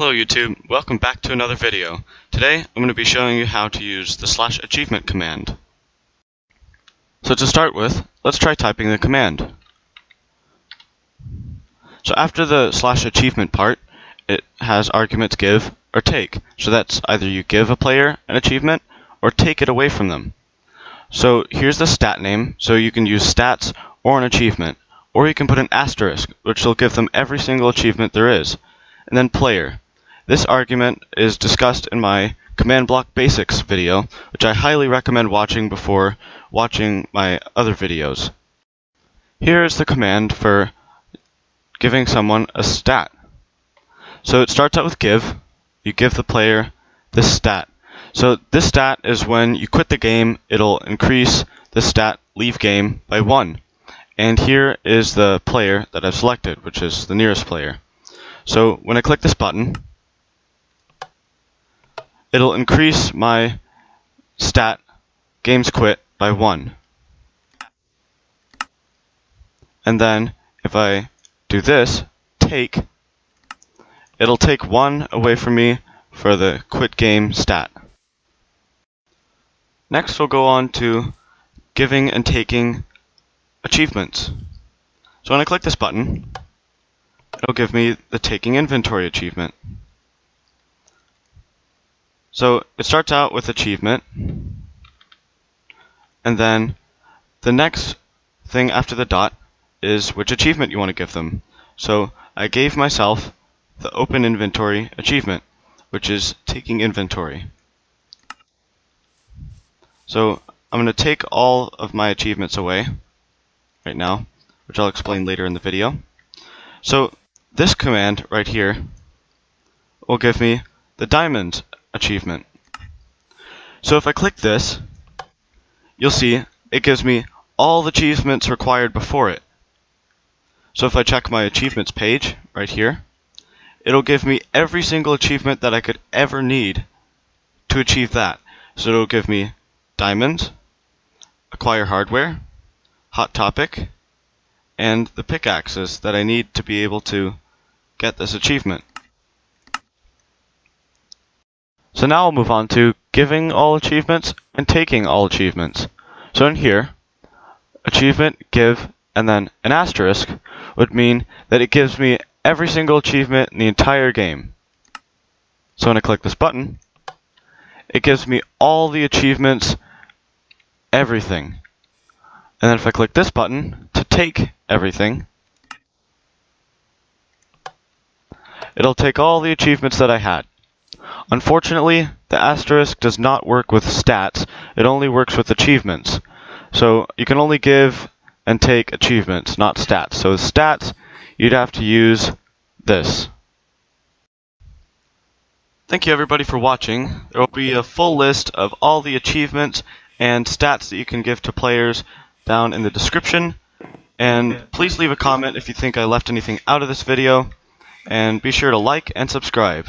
Hello YouTube, welcome back to another video. Today I'm going to be showing you how to use the slash achievement command. So to start with, let's try typing the command. So after the slash achievement part, it has arguments give or take. So that's either you give a player an achievement or take it away from them. So here's the stat name, so you can use stats or an achievement. Or you can put an asterisk, which will give them every single achievement there is. And then player. This argument is discussed in my command block basics video, which I highly recommend watching before watching my other videos. Here is the command for giving someone a stat. So it starts out with give. You give the player this stat. So this stat is when you quit the game, it'll increase the stat leave game by 1. And here is the player that I've selected, which is the nearest player. So when I click this button, it'll increase my stat games quit by 1. And then if I do this, take, it'll take 1 away from me for the quit game stat. Next we'll go on to giving and taking achievements. So when I click this button, it'll give me the taking inventory achievement. So it starts out with achievement, and then the next thing after the dot is which achievement you want to give them. So I gave myself the open inventory achievement, which is taking inventory. So I'm going to take all of my achievements away right now, which I'll explain later in the video. So this command right here will give me the diamond achievement. So if I click this, you'll see it gives me all the achievements required before it. So if I check my achievements page right here, it'll give me every single achievement that I could ever need to achieve that. So it'll give me diamond, acquire hardware, hot topic, and the pickaxes that I need to be able to get this achievement. So now I'll move on to giving all achievements and taking all achievements. So in here, achievement, give, and then an asterisk would mean that it gives me every single achievement in the entire game. So when I click this button, it gives me all the achievements, everything. And then if I click this button to take everything, it'll take all the achievements that I had. Unfortunately, the asterisk does not work with stats, it only works with achievements. So you can only give and take achievements, not stats. So stats, you'd have to use this. Thank you everybody for watching. There will be a full list of all the achievements and stats that you can give to players down in the description. And please leave a comment if you think I left anything out of this video. And be sure to like and subscribe.